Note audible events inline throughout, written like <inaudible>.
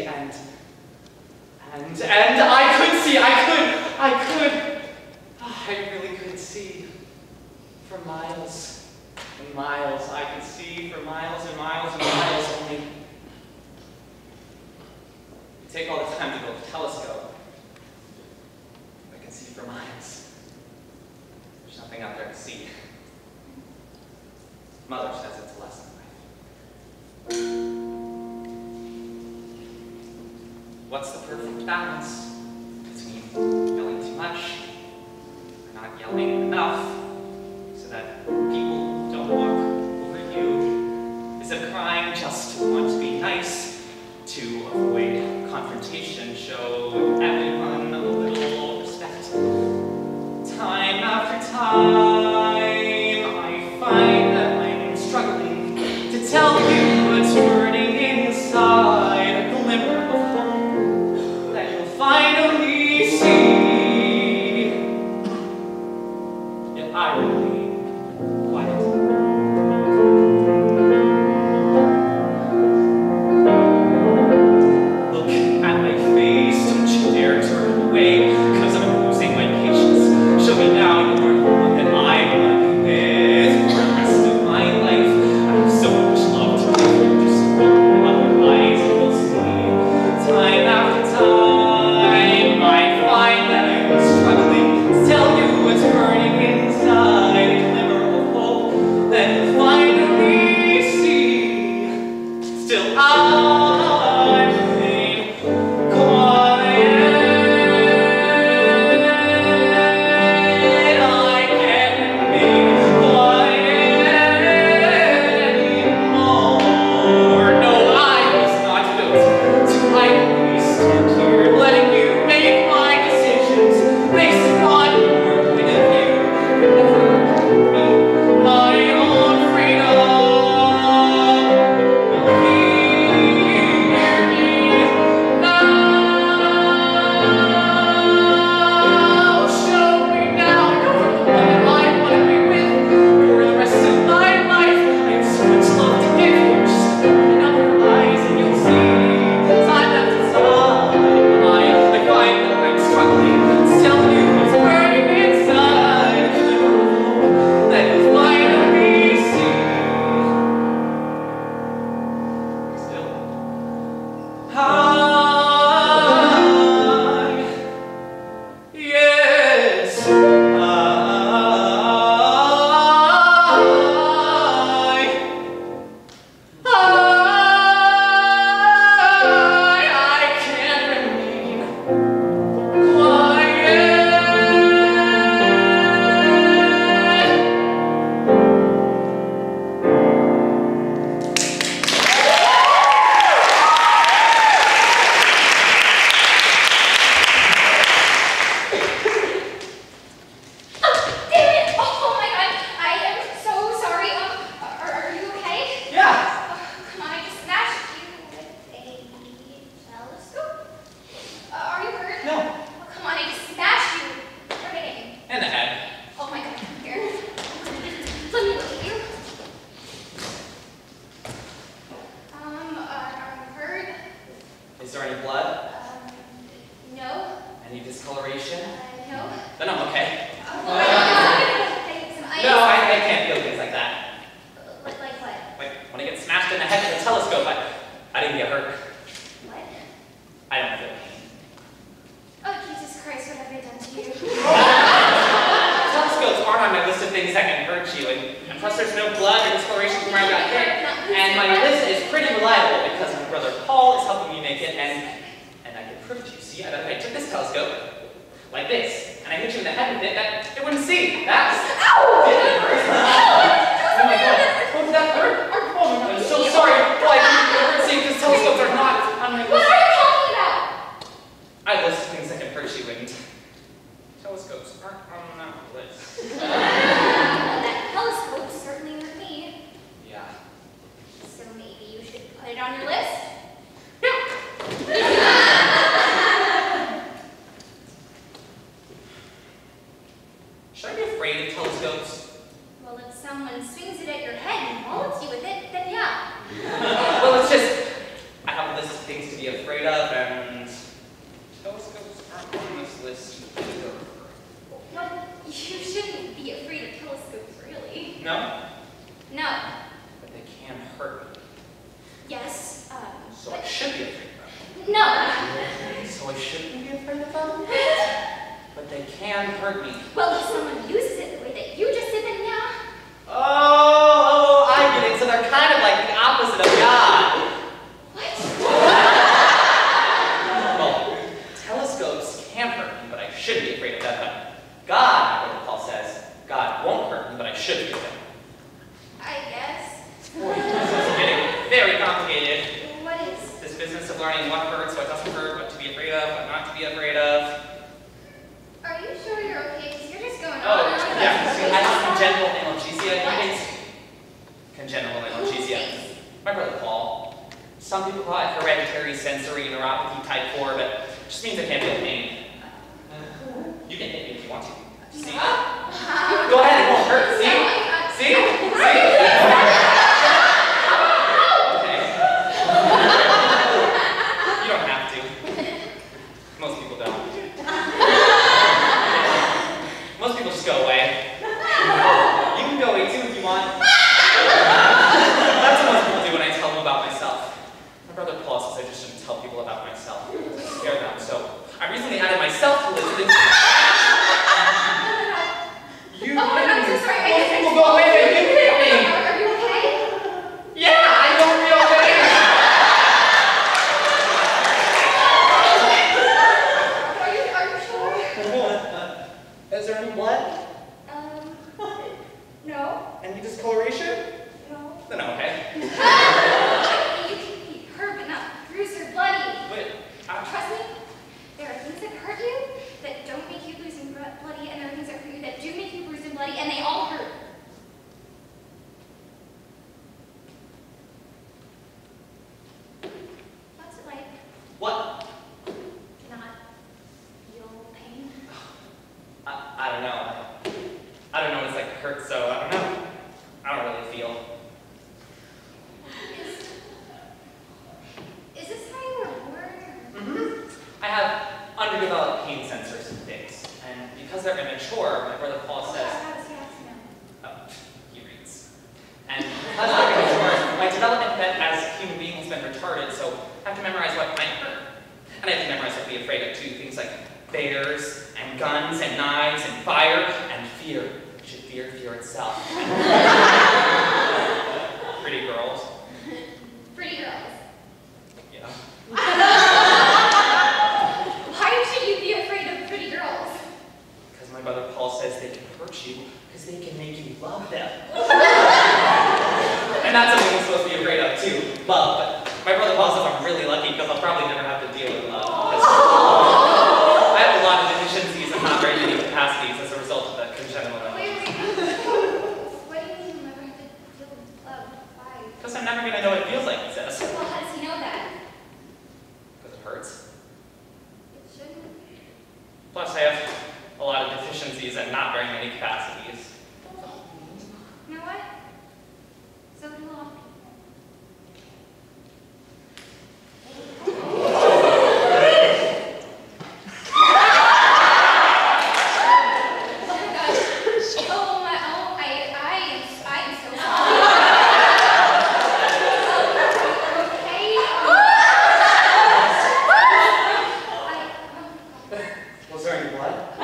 and, and, and I could see, I could, I could, ah, I really could see for miles and miles. I could see for miles and miles and miles only. Take all the time to build a telescope. I could see for miles. There's nothing out there to see. Mother says it's a lesson life. What's the perfect balance between yelling too much and not yelling enough so that people don't walk over you? Is it crying just to want to be nice, to avoid confrontation, show everyone a little respect? Time after time. this, and I hit you in the head with it, that it wouldn't see. That's... Ow! <laughs> up, and telescopes aren't on this list either. Well, you shouldn't be afraid of telescopes, really. No? No. But they can hurt me. Yes, um, So I should be afraid of them. No! So I shouldn't be afraid of them? <laughs> but they can hurt me. Well, if someone uses it the way that you just did, then yeah. Oh, oh, I get it. So they're kind of like the opposite of God. God, what Paul says, God won't hurt me, but I should forgive him. I guess. This is getting very complicated. What is? This business of learning what hurts, what doesn't hurt, what to be afraid of, what not to be afraid of. Are you sure you're okay? Because you're just going oh, on. Oh, yeah. So I have congenital analgesia. What? Congenital analgesia. My brother Paul. Some people call it hereditary sensory neuropathy type 4, but it just means I can't feel you because they can make you love them. <laughs> and that's something I'm supposed to be afraid of too, love. But my brother Paul says I'm really lucky because I'll probably never have wearing black.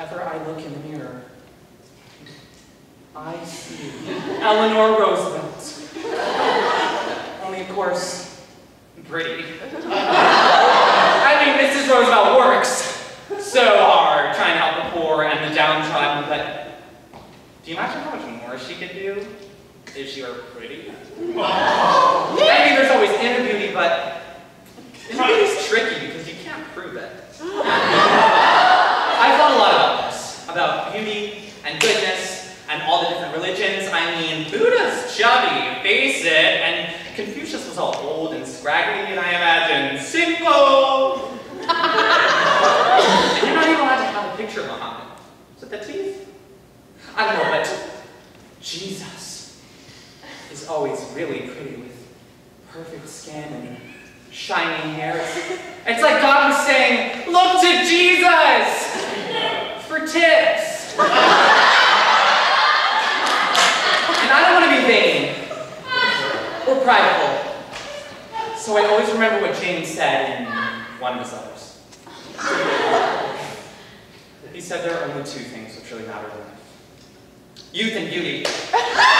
whenever I look in the mirror, I see <laughs> Eleanor Roosevelt. Only, of course, pretty. I mean, Mrs. Roosevelt works so hard trying to help the poor and the downtrodden, but do you imagine how much more she could do if she were pretty? <laughs> I mean, there's always inner beauty, but it's tricky because you can't prove it. beauty and goodness and all the different religions. I mean, Buddha's chubby, face it, and Confucius was all old and scraggly, and I imagine simple. and you're not even allowed to have a picture of Muhammad. Is it the teeth? I don't know, but Jesus is always really pretty with perfect skin and shiny hair. It's like God was saying, look to Jesus! Youth and beauty. <laughs>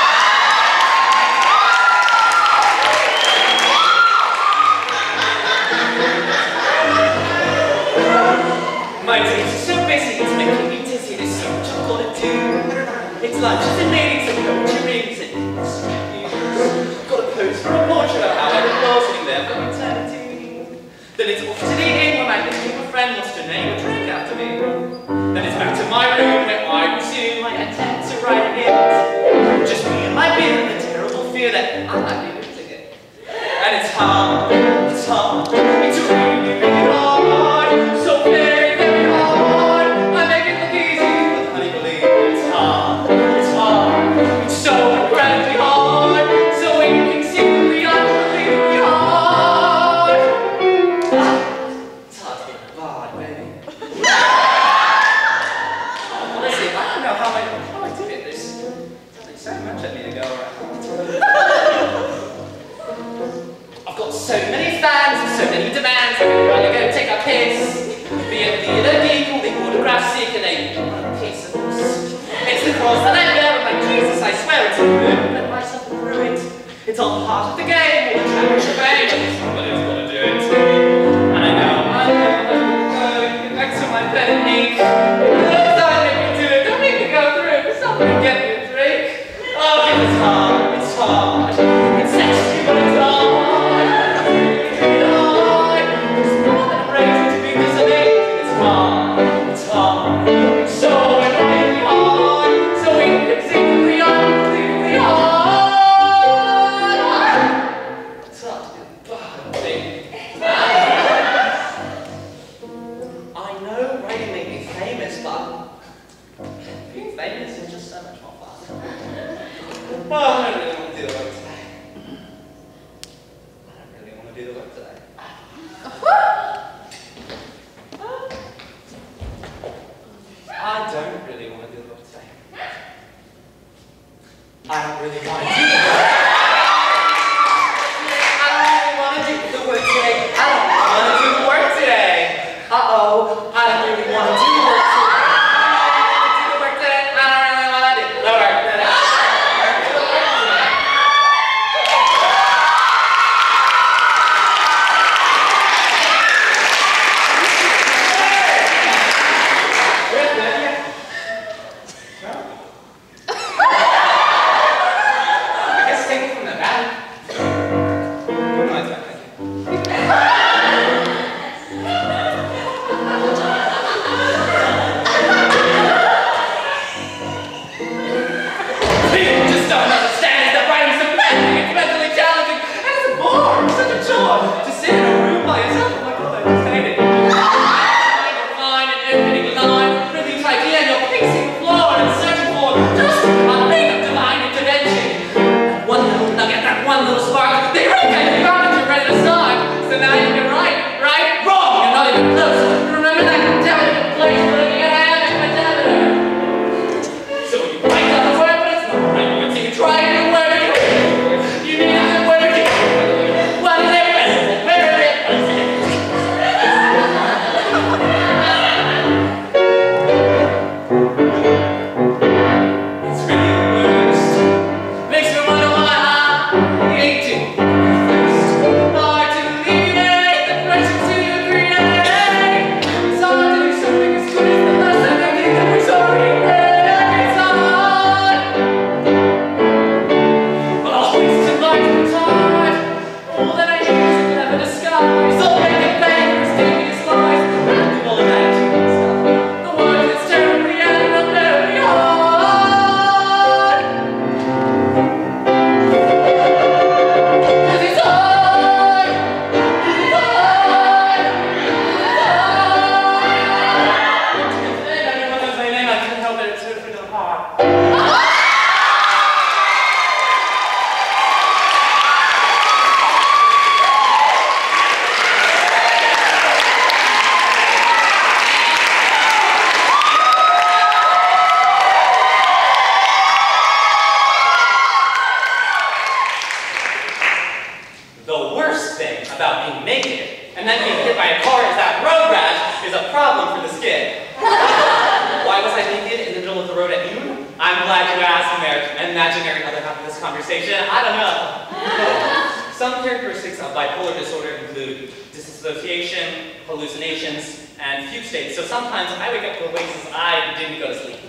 hallucinations, and fugue states. So sometimes I wake up to places I didn't go to sleep.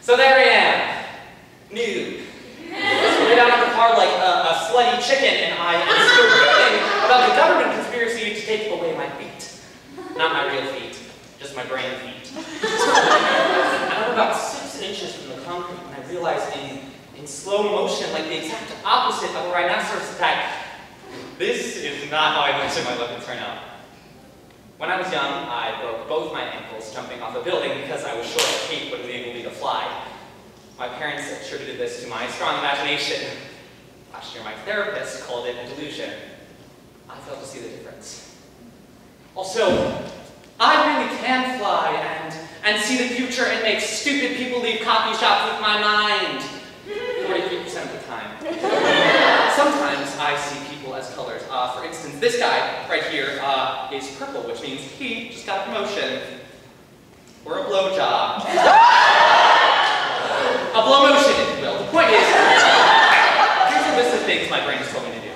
So there I am, nude. Straight out on the car like a, a chicken, and I am still screaming about the government conspiracy to take away my feet. Not my real feet, just my brain feet. and I'm about six inches from the concrete when I realized in, in slow motion, like the exact opposite of a rhinoceros attack, this is not how I mention my weapons turn out. When I was young, I broke both my ankles jumping off a building because I was short of feet but enable me to fly. My parents attributed this to my strong imagination. Last year, my therapist called it a delusion. I failed to see the difference. Also, I really can fly and, and see the future and make stupid people leave coffee shops with my mind. 43% of the time. <laughs> Sometimes I see people as colors. Uh, for instance, this guy right here uh, is purple, which means he just got a promotion. Or a blowjob. <laughs> A blow motion, if you will. The point is, here's a list of things my brain has told me to do.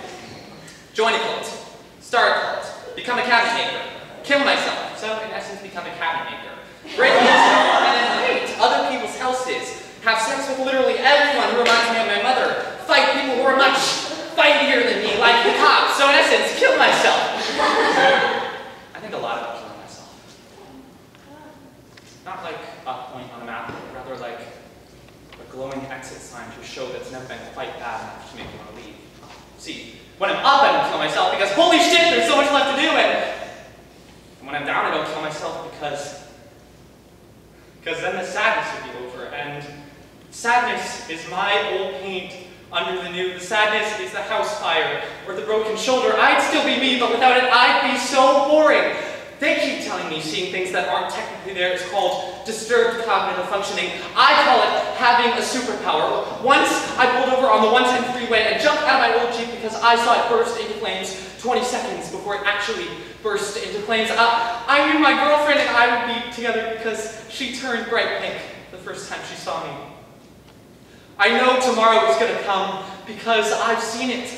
Join a cult, start a cult, become a cabinet maker, kill myself, so in essence become a cabinet maker, break into and then hate other people's houses, have sex with literally everyone who reminds me of my mother, fight people who are much fightier than me, like the cops, so in essence, kill myself. I think a lot about killing myself. Not like a point on a map, but rather like a glowing exit sign to show that it's never been quite bad enough to make me want to leave. See, when I'm up, I don't kill myself because holy shit, there's so much left to do, and, and when I'm down, I don't kill myself because because then the sadness would be over, and sadness is my old paint under the new. The sadness is the house fire or the broken shoulder. I'd still be me, but without it, I'd be so boring. They keep telling me seeing things that aren't technically there is called disturbed cognitive functioning. I call it having a superpower. Once I pulled over on the 110 freeway and jumped out of my old Jeep because I saw it burst into flames 20 seconds before it actually burst into flames. I, I knew my girlfriend and I would be together because she turned bright pink the first time she saw me. I know tomorrow is going to come because I've seen it.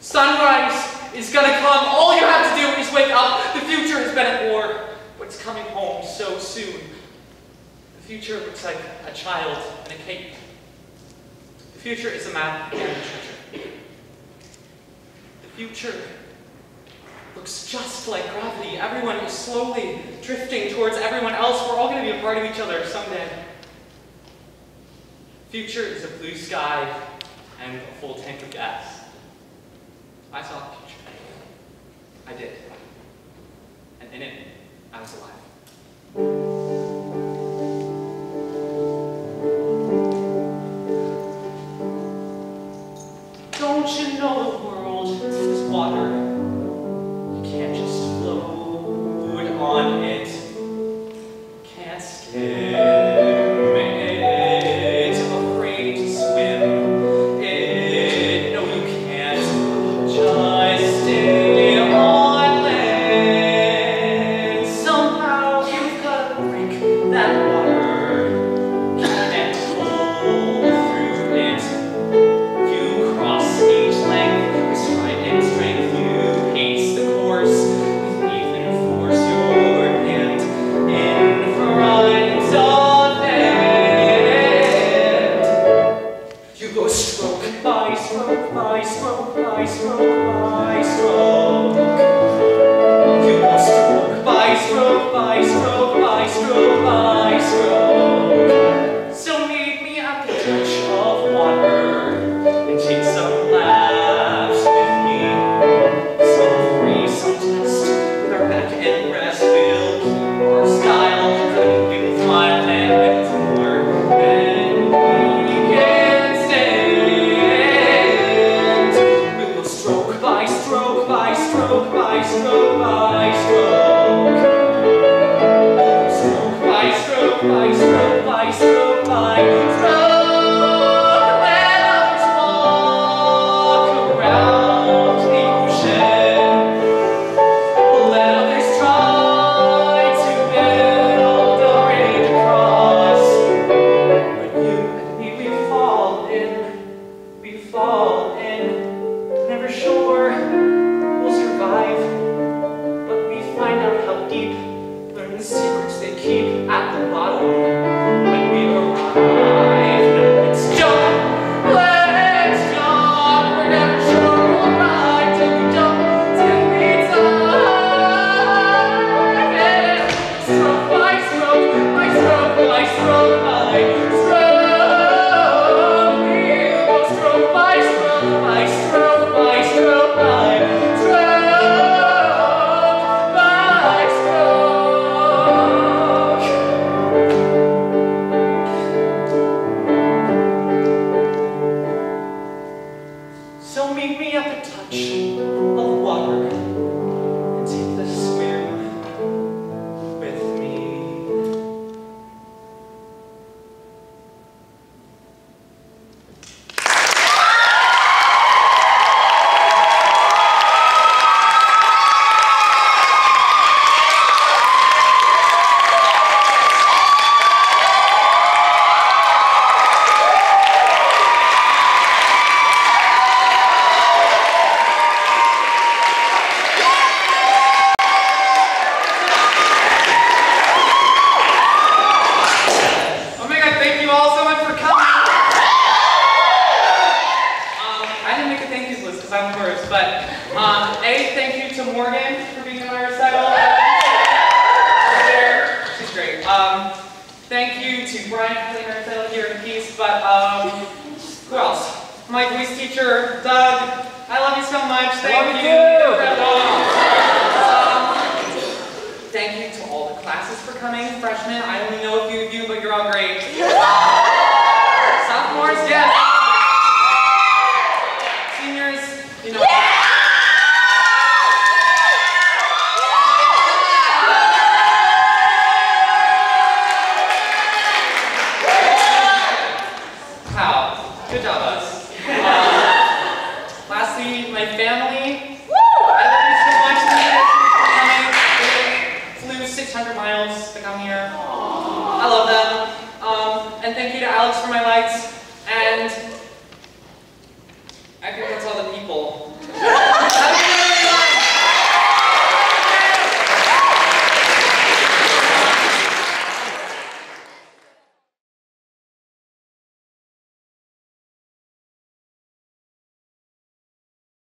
Sunrise is going to come. All you have to do is wake up. The future has been at war, but it's coming home so soon. The future looks like a child in a cape. The future is a map and a treasure. The future looks just like gravity. Everyone is slowly drifting towards everyone else. We're all going to be a part of each other someday. Future is a blue sky and a full tank of gas. I saw the future. I did. And in it, I was alive. Don't you know the world is water? me at the touch of water. Thank you. Thank you to all the classes for coming. Freshmen, I only know a few